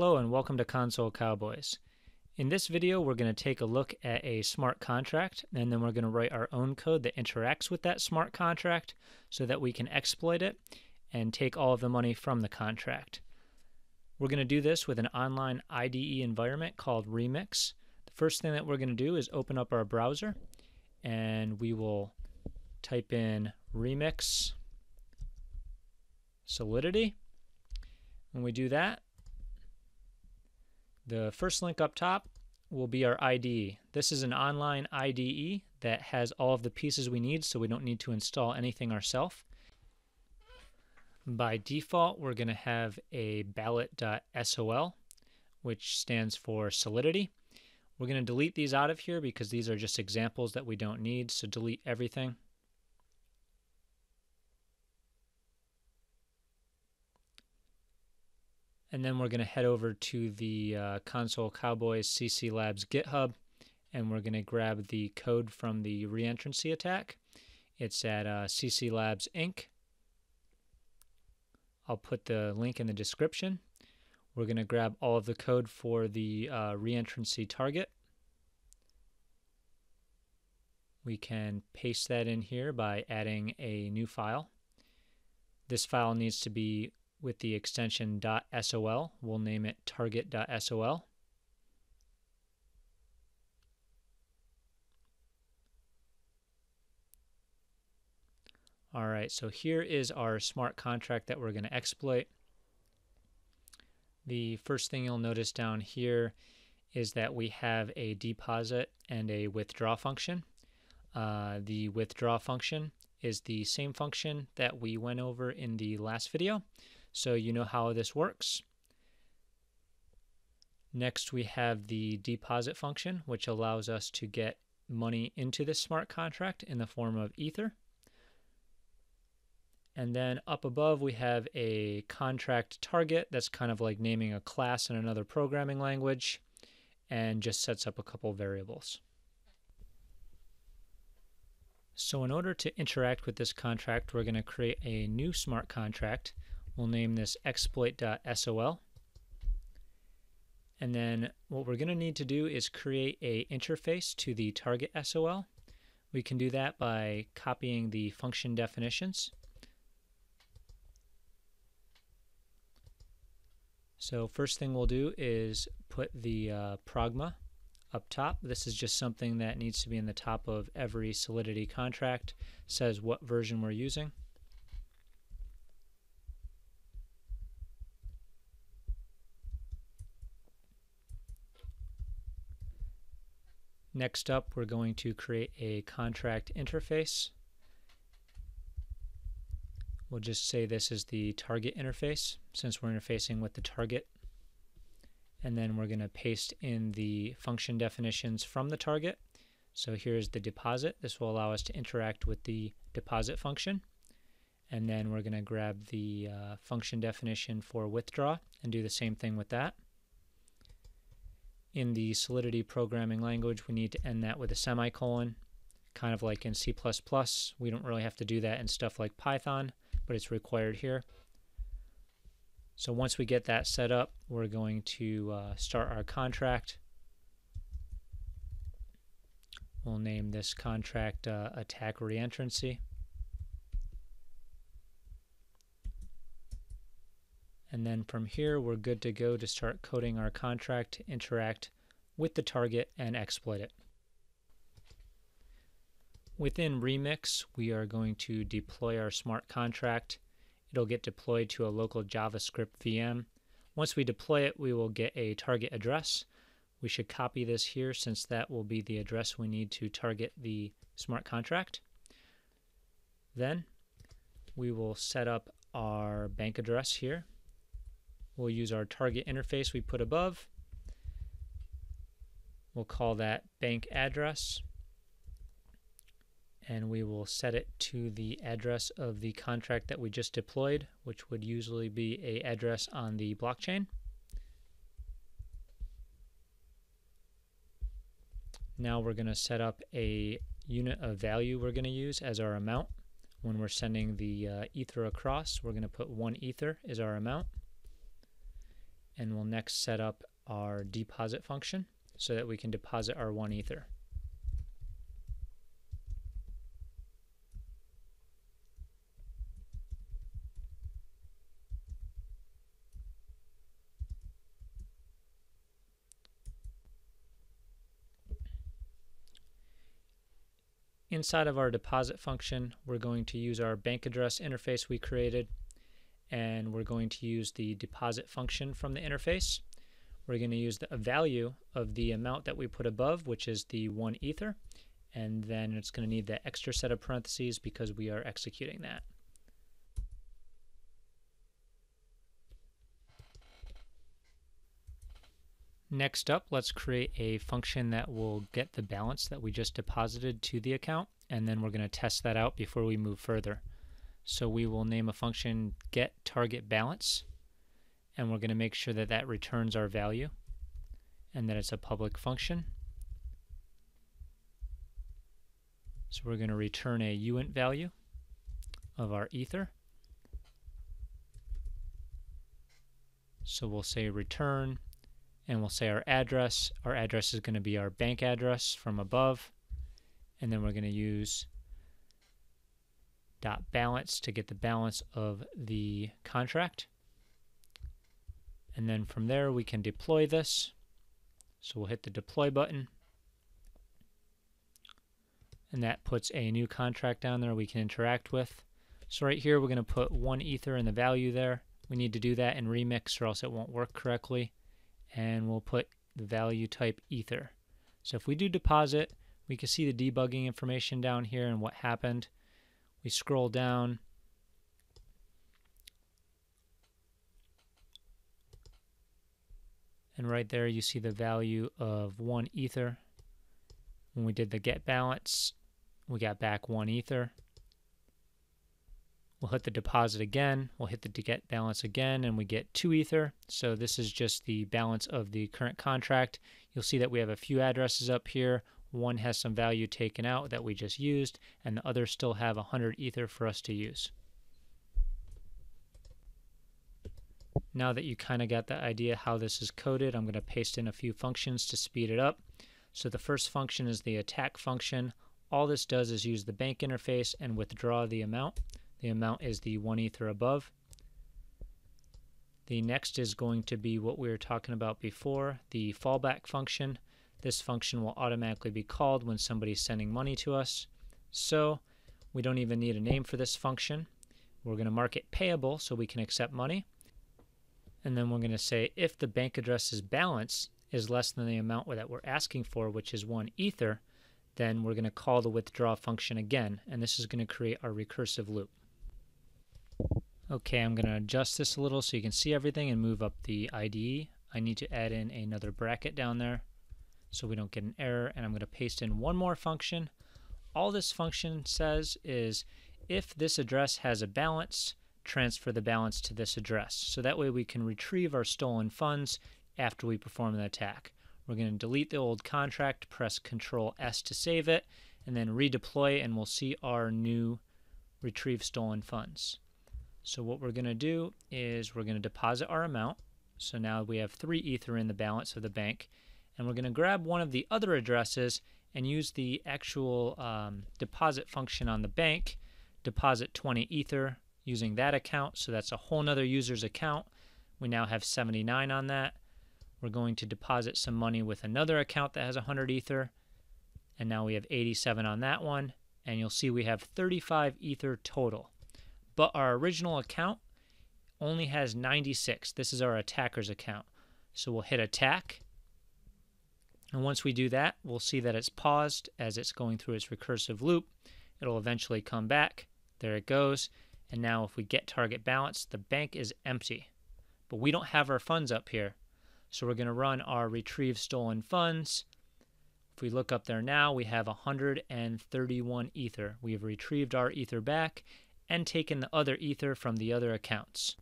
Hello and welcome to Console Cowboys. In this video, we're going to take a look at a smart contract and then we're going to write our own code that interacts with that smart contract so that we can exploit it and take all of the money from the contract. We're going to do this with an online IDE environment called Remix. The first thing that we're going to do is open up our browser and we will type in Remix Solidity. When we do that, the first link up top will be our IDE. This is an online IDE that has all of the pieces we need so we don't need to install anything ourselves. By default, we're going to have a ballot.sol, which stands for Solidity. We're going to delete these out of here because these are just examples that we don't need, so delete everything. And then we're going to head over to the uh, Console Cowboys CC Labs GitHub and we're going to grab the code from the reentrancy attack. It's at uh, CC Labs Inc. I'll put the link in the description. We're going to grab all of the code for the uh, reentrancy target. We can paste that in here by adding a new file. This file needs to be with the extension .sol. We'll name it target.sol. All right, so here is our smart contract that we're going to exploit. The first thing you'll notice down here is that we have a deposit and a withdraw function. Uh, the withdraw function is the same function that we went over in the last video. So you know how this works. Next, we have the deposit function, which allows us to get money into this smart contract in the form of Ether. And then up above, we have a contract target that's kind of like naming a class in another programming language and just sets up a couple variables. So in order to interact with this contract, we're going to create a new smart contract We'll name this exploit.sol. And then what we're going to need to do is create a interface to the target SOL. We can do that by copying the function definitions. So first thing we'll do is put the uh, pragma up top. This is just something that needs to be in the top of every Solidity contract. says what version we're using. Next up, we're going to create a contract interface. We'll just say this is the target interface since we're interfacing with the target. And then we're going to paste in the function definitions from the target. So here's the deposit. This will allow us to interact with the deposit function. And then we're going to grab the uh, function definition for withdraw and do the same thing with that in the Solidity programming language, we need to end that with a semicolon, kind of like in C++. We don't really have to do that in stuff like Python, but it's required here. So once we get that set up, we're going to uh, start our contract. We'll name this contract uh, attack reentrancy. And then from here, we're good to go to start coding our contract to interact with the target and exploit it. Within Remix, we are going to deploy our smart contract. It'll get deployed to a local JavaScript VM. Once we deploy it, we will get a target address. We should copy this here since that will be the address we need to target the smart contract. Then we will set up our bank address here We'll use our target interface we put above. We'll call that bank address. And we will set it to the address of the contract that we just deployed, which would usually be a address on the blockchain. Now we're going to set up a unit of value we're going to use as our amount. When we're sending the uh, ether across, we're going to put one ether as our amount. And we'll next set up our deposit function so that we can deposit our one ether. Inside of our deposit function, we're going to use our bank address interface we created, and we're going to use the deposit function from the interface. We're going to use the value of the amount that we put above, which is the one ether, and then it's going to need that extra set of parentheses because we are executing that. Next up, let's create a function that will get the balance that we just deposited to the account, and then we're going to test that out before we move further. So we will name a function get target balance, and we're going to make sure that that returns our value and that it's a public function. So we're going to return a uint value of our ether. So we'll say return and we'll say our address. Our address is going to be our bank address from above, and then we're going to use dot balance to get the balance of the contract. And then from there we can deploy this. So we'll hit the deploy button. And that puts a new contract down there we can interact with. So right here we're going to put one ether in the value there. We need to do that in remix or else it won't work correctly and we'll put the value type ether. So if we do deposit, we can see the debugging information down here and what happened. We scroll down. And right there you see the value of one ether. When we did the get balance, we got back one ether. We'll hit the deposit again. We'll hit the get balance again, and we get two Ether. So this is just the balance of the current contract. You'll see that we have a few addresses up here. One has some value taken out that we just used, and the others still have 100 Ether for us to use. Now that you kind of got the idea how this is coded, I'm going to paste in a few functions to speed it up. So the first function is the attack function. All this does is use the bank interface and withdraw the amount. The amount is the one ether above. The next is going to be what we were talking about before, the fallback function. This function will automatically be called when somebody's sending money to us. So we don't even need a name for this function. We're going to mark it payable so we can accept money. And then we're going to say if the bank address's balance is less than the amount that we're asking for, which is one ether, then we're going to call the withdraw function again. And this is going to create our recursive loop. Okay, I'm going to adjust this a little so you can see everything and move up the IDE. I need to add in another bracket down there so we don't get an error and I'm going to paste in one more function. All this function says is if this address has a balance, transfer the balance to this address. So that way we can retrieve our stolen funds after we perform the attack. We're going to delete the old contract, press Control S to save it, and then redeploy and we'll see our new retrieve stolen funds. So what we're going to do is we're going to deposit our amount. So now we have three Ether in the balance of the bank. And we're going to grab one of the other addresses and use the actual um, deposit function on the bank, deposit 20 Ether using that account. So that's a whole nother user's account. We now have 79 on that. We're going to deposit some money with another account that has 100 Ether. And now we have 87 on that one. And you'll see we have 35 Ether total but our original account only has 96. This is our attacker's account. So we'll hit attack. And once we do that, we'll see that it's paused as it's going through its recursive loop. It'll eventually come back. There it goes. And now if we get target balance, the bank is empty. But we don't have our funds up here. So we're going to run our retrieve stolen funds. If we look up there now, we have 131 Ether. We have retrieved our Ether back and taken the other ether from the other accounts.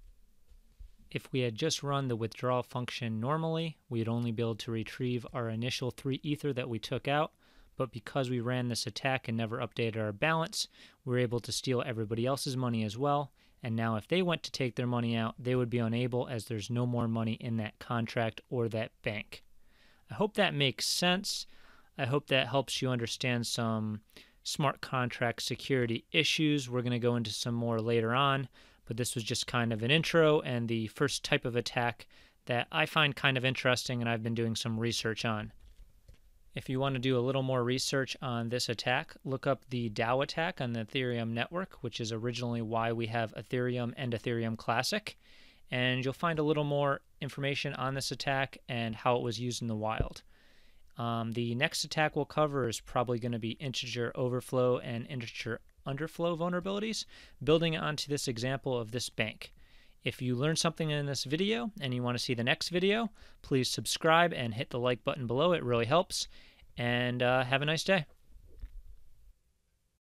If we had just run the withdraw function normally, we'd only be able to retrieve our initial 3 ether that we took out, but because we ran this attack and never updated our balance, we are able to steal everybody else's money as well, And now, if they went to take their money out, they would be unable as there's no more money in that contract or that bank. I hope that makes sense. I hope that helps you understand some smart contract security issues. We're going to go into some more later on, but this was just kind of an intro and the first type of attack that I find kind of interesting and I've been doing some research on. If you want to do a little more research on this attack, look up the DAO attack on the Ethereum network, which is originally why we have Ethereum and Ethereum Classic. And you'll find a little more information on this attack and how it was used in the wild. Um, the next attack we'll cover is probably going to be integer overflow and integer underflow vulnerabilities, building onto this example of this bank. If you learned something in this video and you want to see the next video, please subscribe and hit the like button below. It really helps. And uh, have a nice day.